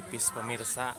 Tipis pemirsa.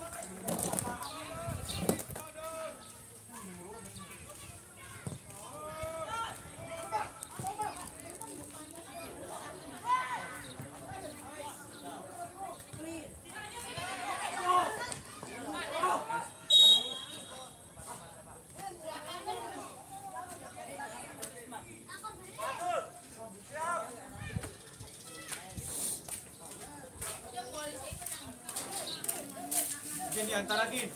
sentar aquí?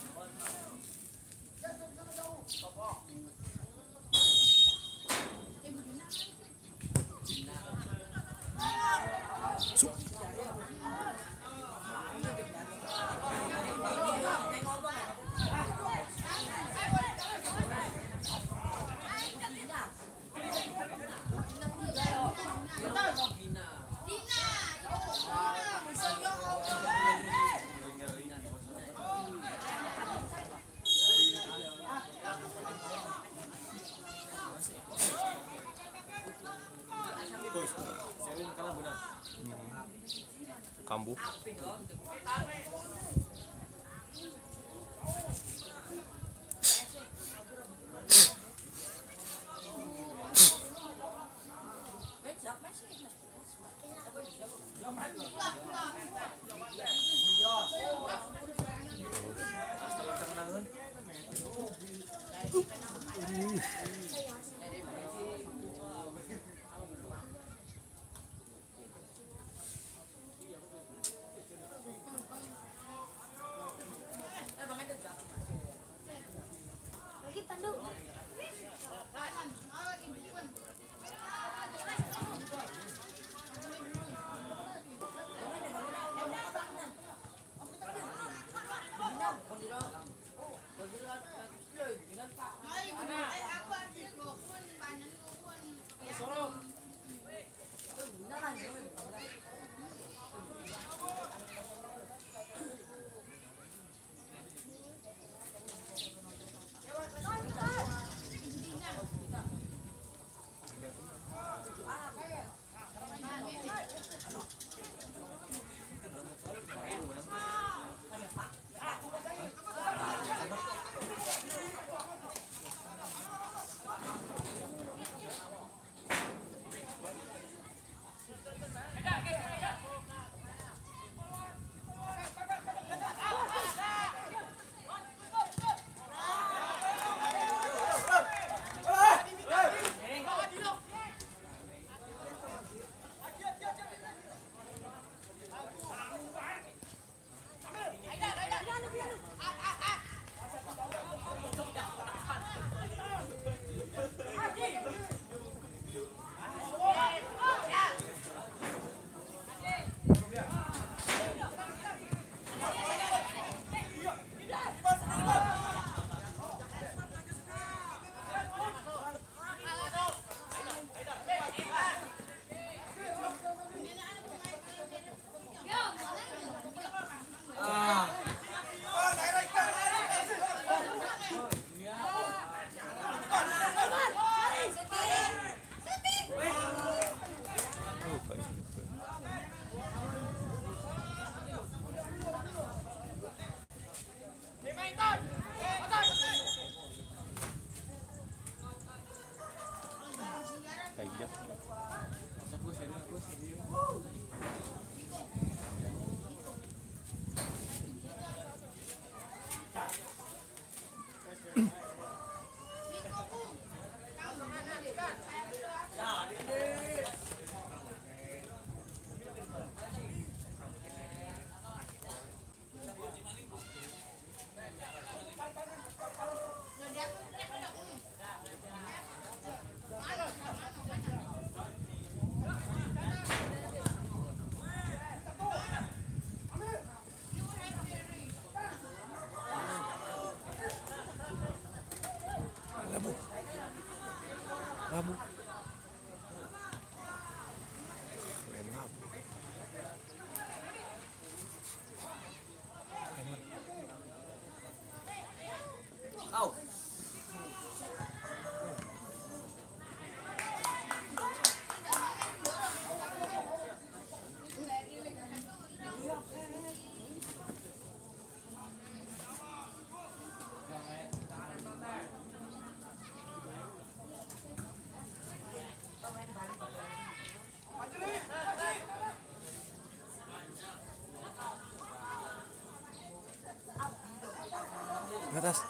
Ke atas.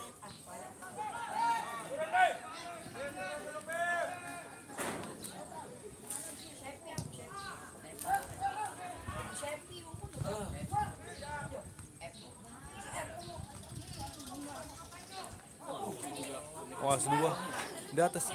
Awas dua di atas.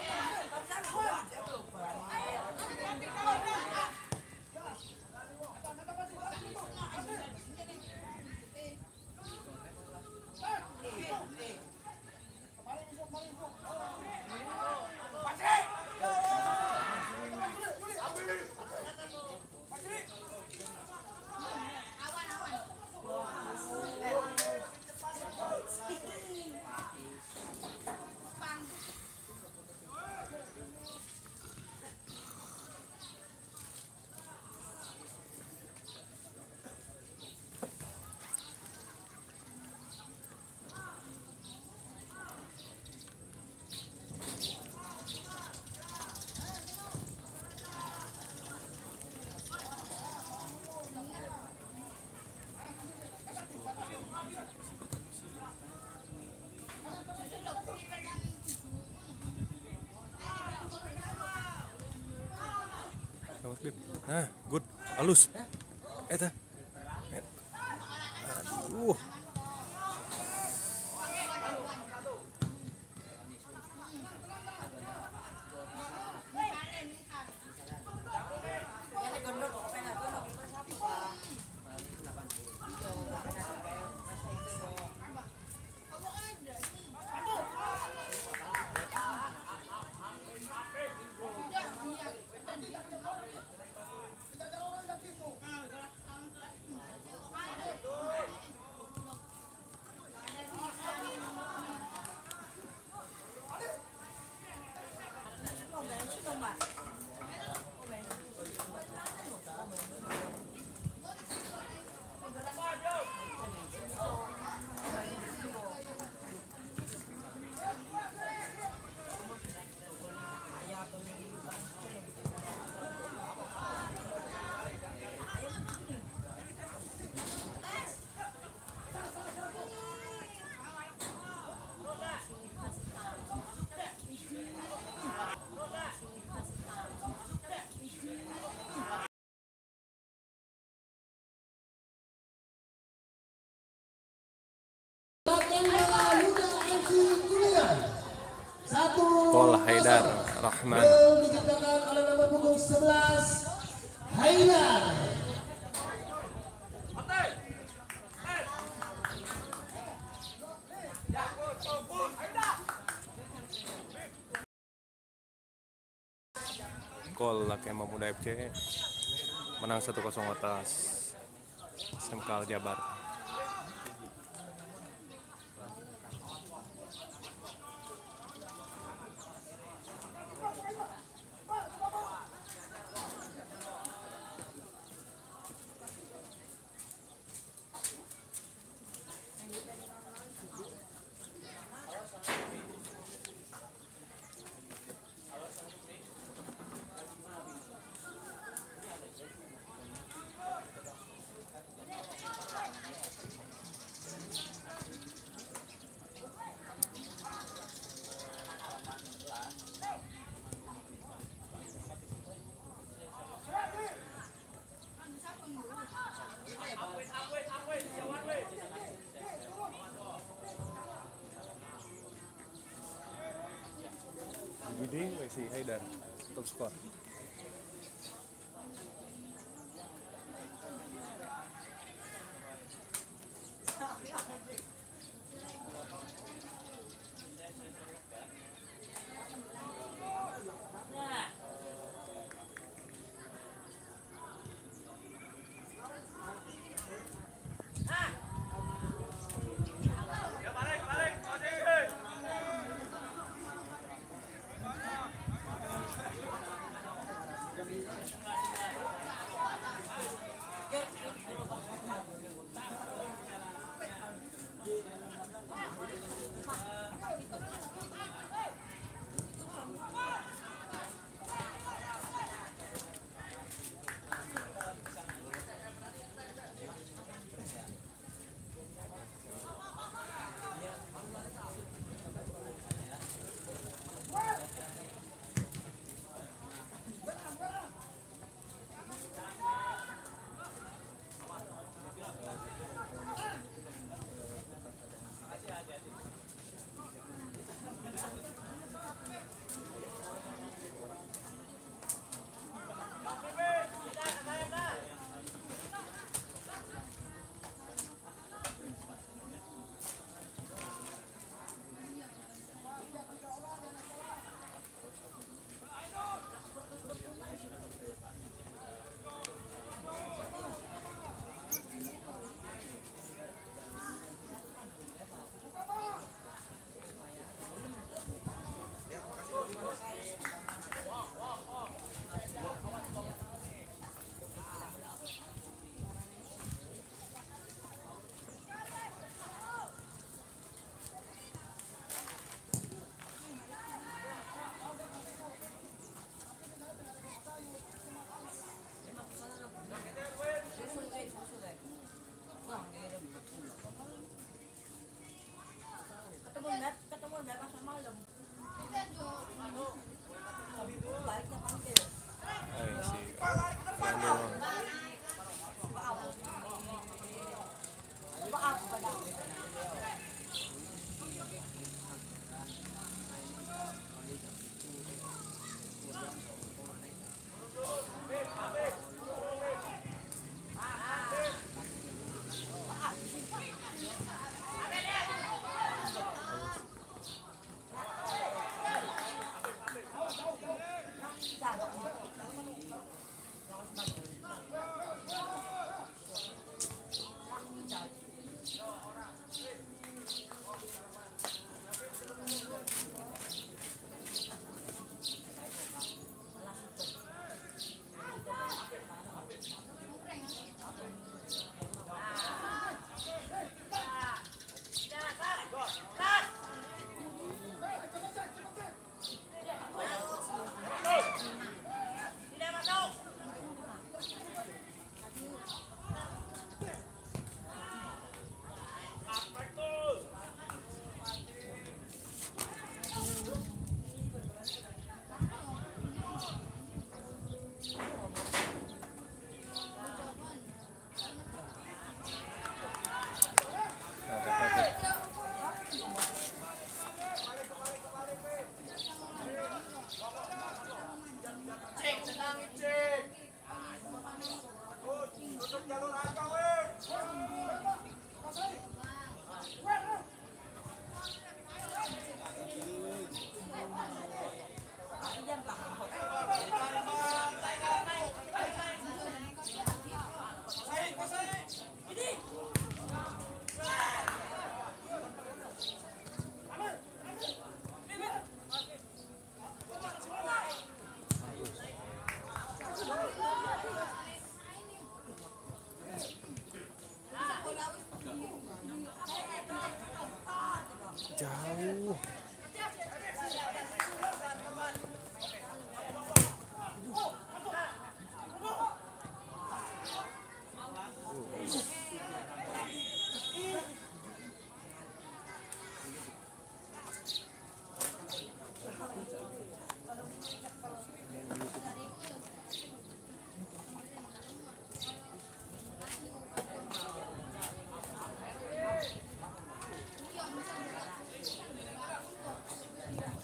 能去的嘛 Haidar Rahman. gol diciptakan oleh nomor punggung 11 Haidar. Kol Lakema Muda FC menang 1-0 atas SMK Jabar. todos fora.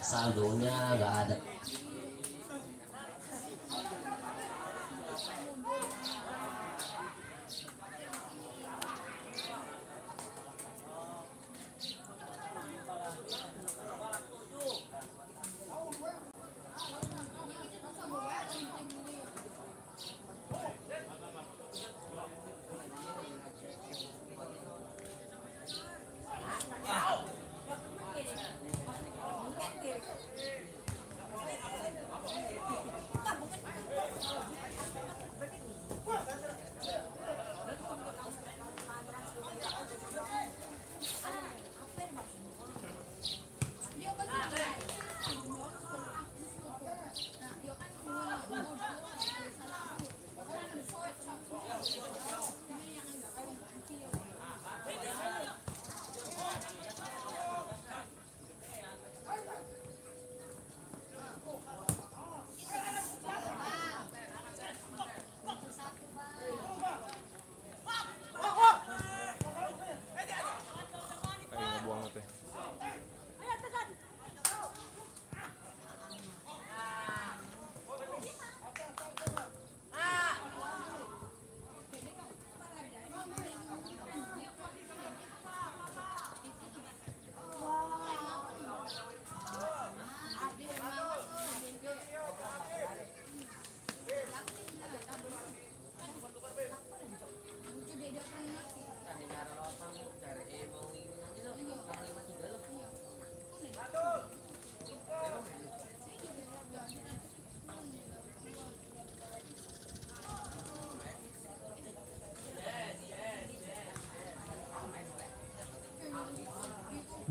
saldonya nggak ada.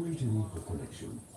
creating the connection.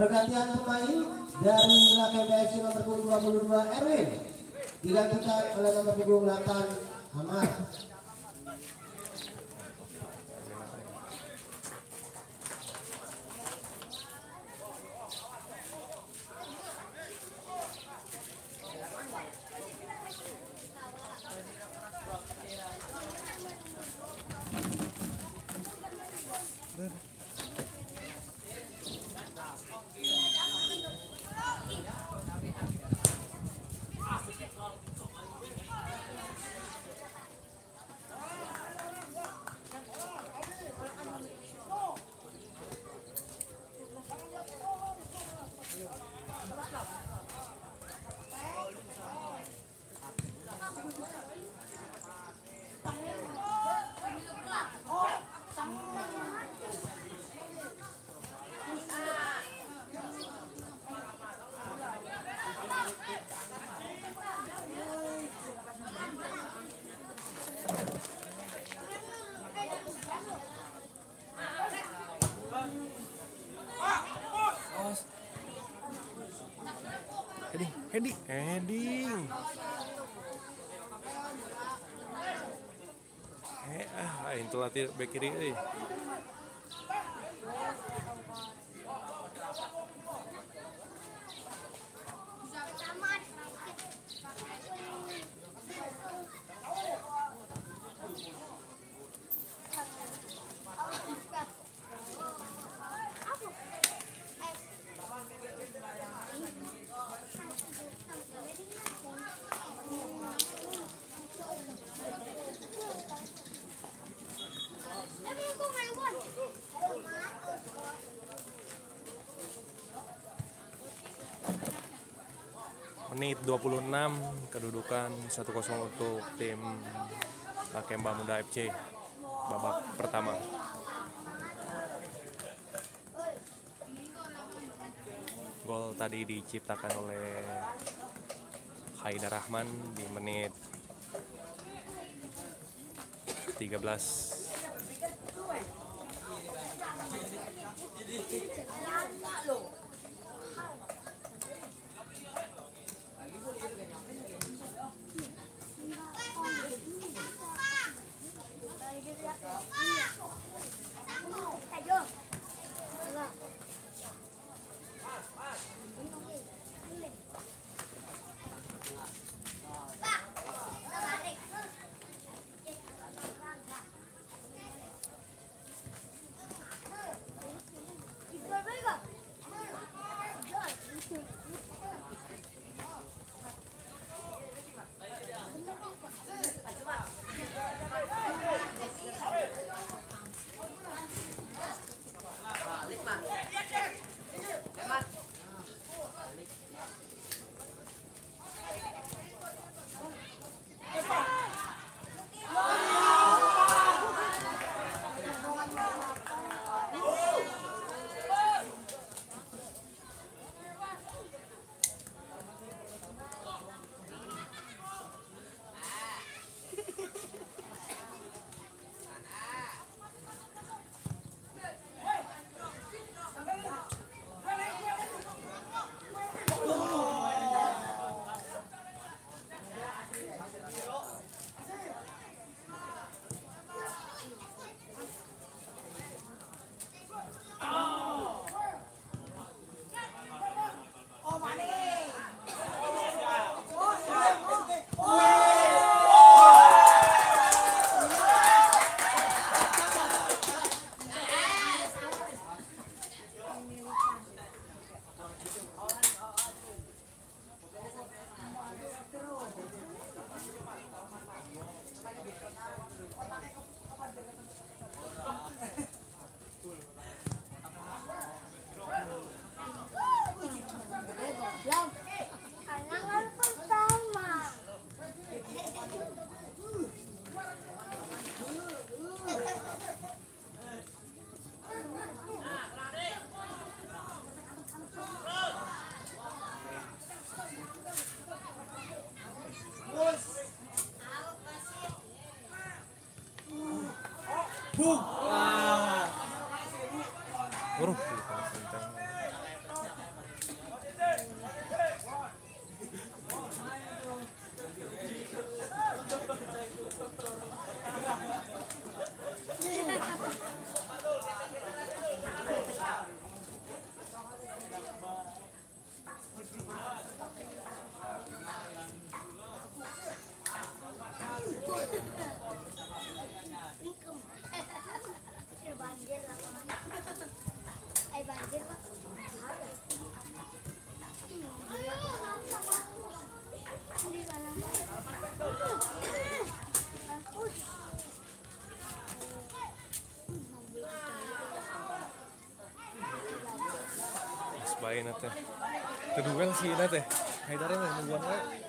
Pergantian pemain dari Lakai PFC nomor punggung 22 Erwin digantikan oleh nomor punggung 8 Ahmad. Heading, heading. Eh, ah, itu latih back kiri euy. Menit 26 kedudukan 1-0 untuk tim Lakemba Muda FC babak pertama. Gol tadi diciptakan oleh Haidar Rahman di menit 13 Waduh, Yeah. bayi nanti. kedua sih nate dari mah nungguan wae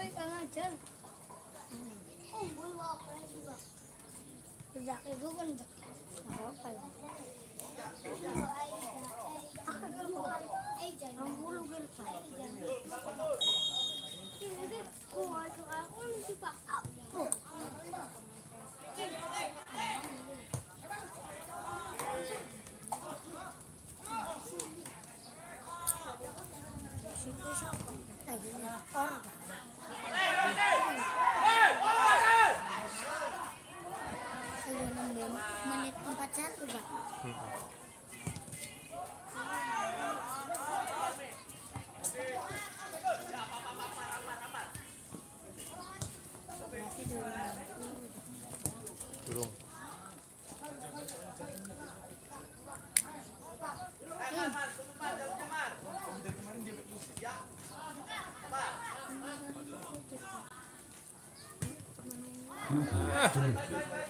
飞看看真。不要，不要，不要，不要，不要。Thank you. pacar udah hmm. Burung. Hmm.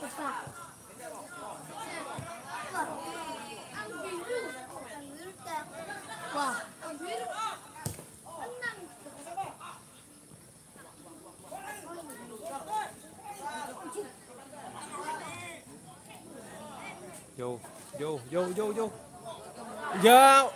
Wow. vô vô vô vô vô vô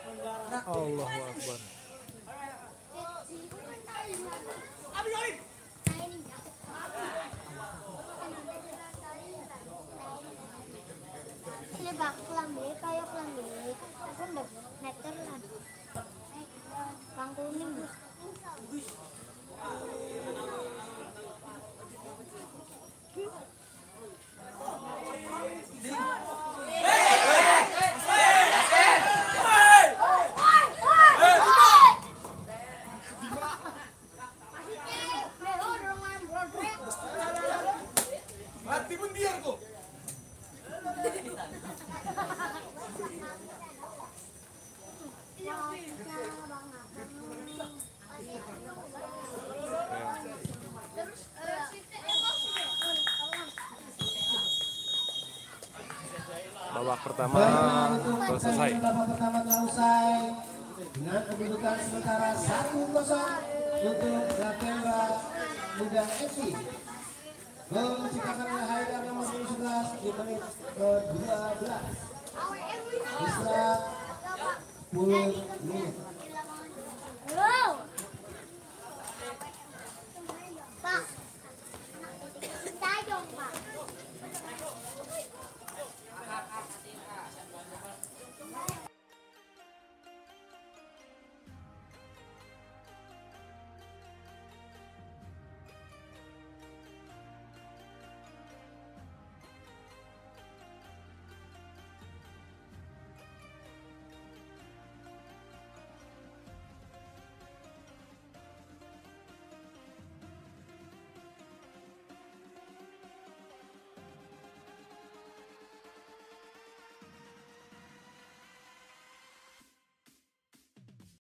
babak pertama telah selesai. Babak pertama telah dengan kedudukan sementara 1-0 untuk Gatemba Muda FC. Gol oleh Haidar nomor di menit ke-12. Menit.